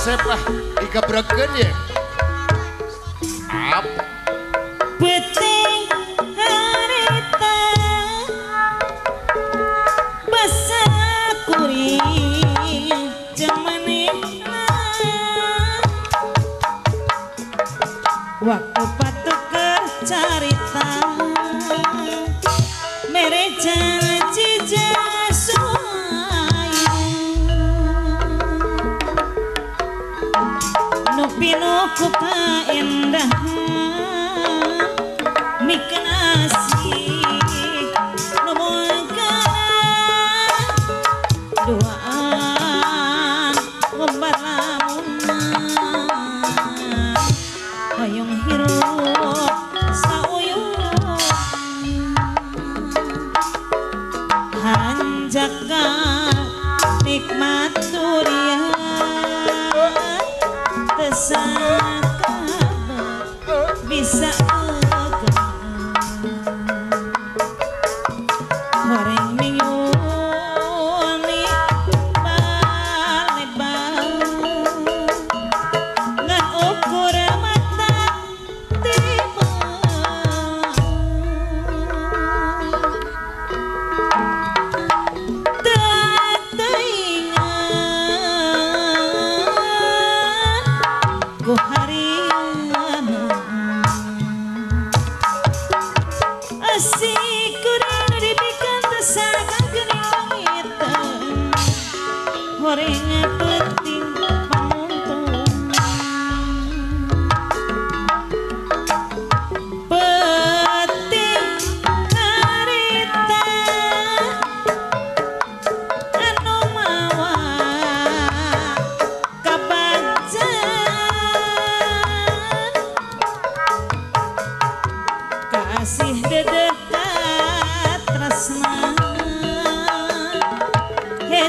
Asep lah digebrekin ya. Ap. Beting harita basa kuri Waktu patuk ke khúc em đang bisa see.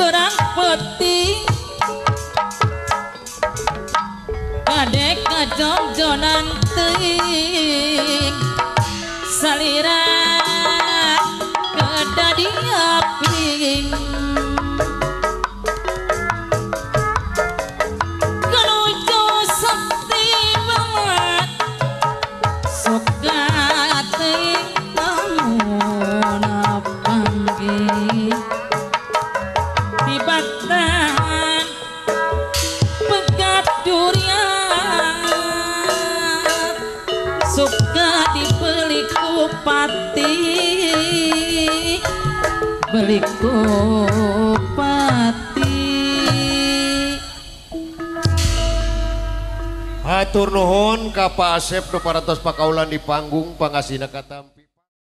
berang peti. Kadek kacong jonan ting. Salirang durian suka dibeli kupati beli kupati hatur nuhun kapaasep Asep parantos pakaulan di panggung pangasina katampi.